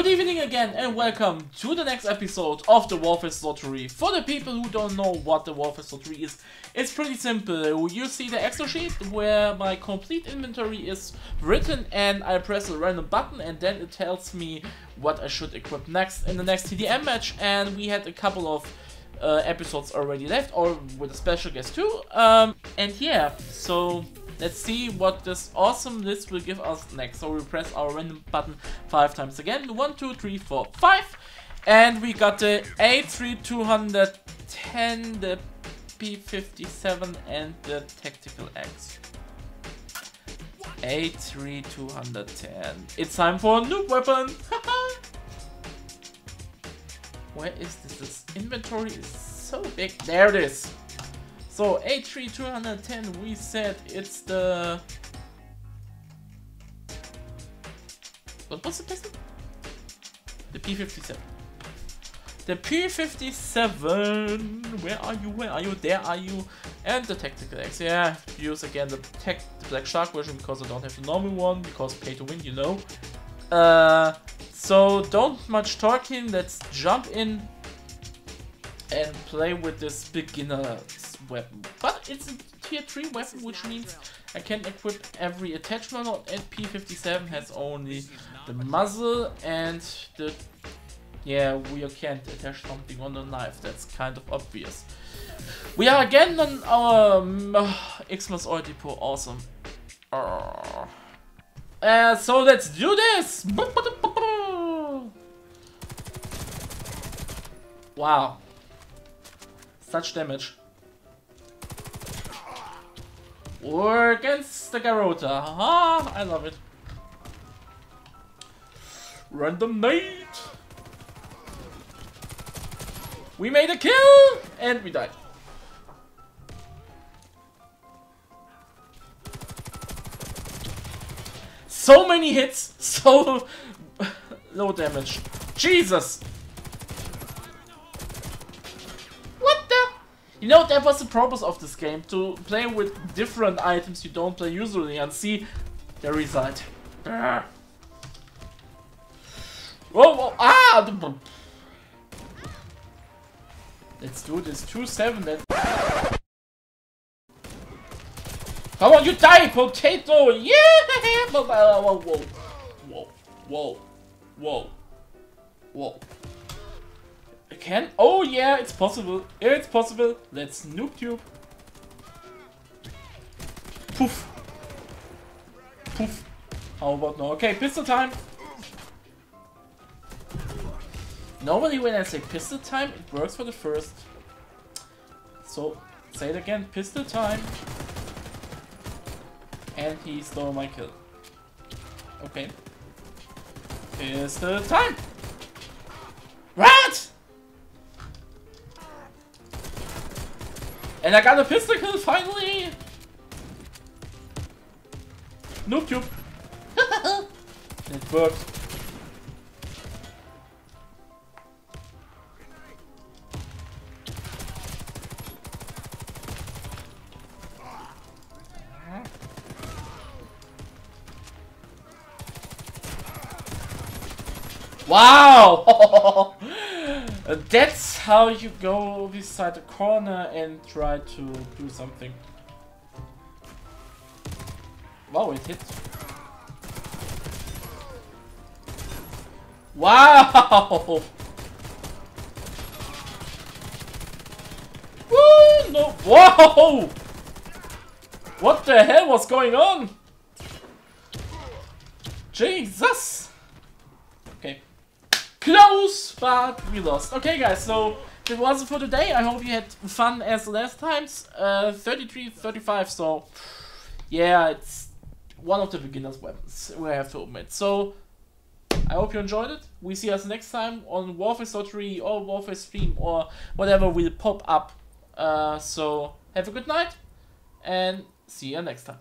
evening again and welcome to the next episode of the Warface Lottery. For the people who don't know what the Warface Lottery is, it's pretty simple. You see the Excel sheet where my complete inventory is written and I press a random button and then it tells me what I should equip next in the next TDM match and we had a couple of uh, episodes already left or with a special guest too. Um, and yeah, so Let's see what this awesome list will give us next. So we press our random button five times again. One, two, three, four, five. And we got the A3210, the P57 and the Tactical Axe. A3210. It's time for a noob weapon! Where is this? This inventory is so big. There it is. So A3210, we said it's the... What was the pistol? The P57. The P57! Where are you? Where are you? There are you? And the Tactical Axe. Yeah, use again the, tech, the Black Shark version because I don't have the normal one, because pay to win, you know. Uh, so don't much talking, let's jump in and play with this beginner weapon. But it's a tier 3 weapon, which means I can equip every attachment on P57 has only the muzzle and the... Yeah, we can't attach something on the knife, that's kind of obvious. We are again on our um, Xmas Oil Depot, awesome. Uh, uh, so let's do this! Wow. Such damage. Or against the Garota. Ah, I love it. Random nade. We made a kill! And we died. So many hits, so low damage. Jesus! You know, that was the purpose of this game, to play with different items you don't play usually and see the result. Whoa, whoa, ah! Let's do this, 2-7, then. Come on, you die, potato! Yeah! Whoa, whoa, whoa, whoa, whoa, whoa can? Oh yeah, it's possible. It's possible. Let's noob tube. Poof. Poof. How about now? Okay, pistol time. Normally when I say pistol time, it works for the first. So, say it again, pistol time. And he stole my kill. Okay. Pistol time! And I got a pistol kill finally! Noob tube. it worked. Wow! Uh, that's how you go beside the corner and try to do something. Wow, it hit. Wow! Woo! No! Whoa! What the hell was going on? Jesus! Close, but we lost. Okay, guys, so that was it for today. I hope you had fun as last times. Uh, 33, 35, so yeah, it's one of the beginner's weapons, we have to admit. So, I hope you enjoyed it. We see us next time on Warface Lottery or Warface Stream or whatever will pop up. Uh, so, have a good night and see you next time.